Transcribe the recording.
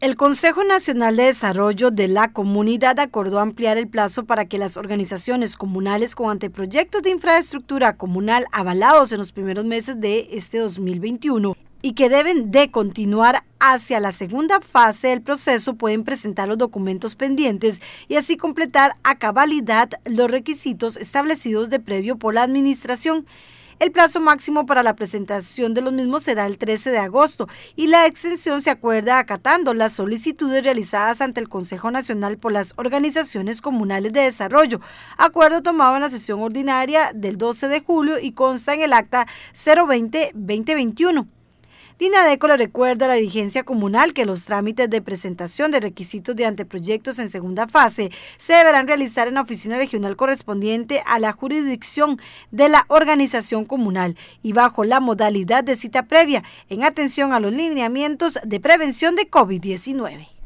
El Consejo Nacional de Desarrollo de la Comunidad acordó ampliar el plazo para que las organizaciones comunales con anteproyectos de infraestructura comunal avalados en los primeros meses de este 2021 y que deben de continuar hacia la segunda fase del proceso pueden presentar los documentos pendientes y así completar a cabalidad los requisitos establecidos de previo por la administración. El plazo máximo para la presentación de los mismos será el 13 de agosto y la extensión se acuerda acatando las solicitudes realizadas ante el Consejo Nacional por las organizaciones comunales de desarrollo, acuerdo tomado en la sesión ordinaria del 12 de julio y consta en el acta 020-2021. Dinadeco le recuerda a la dirigencia comunal que los trámites de presentación de requisitos de anteproyectos en segunda fase se deberán realizar en la oficina regional correspondiente a la jurisdicción de la organización comunal y bajo la modalidad de cita previa en atención a los lineamientos de prevención de COVID-19.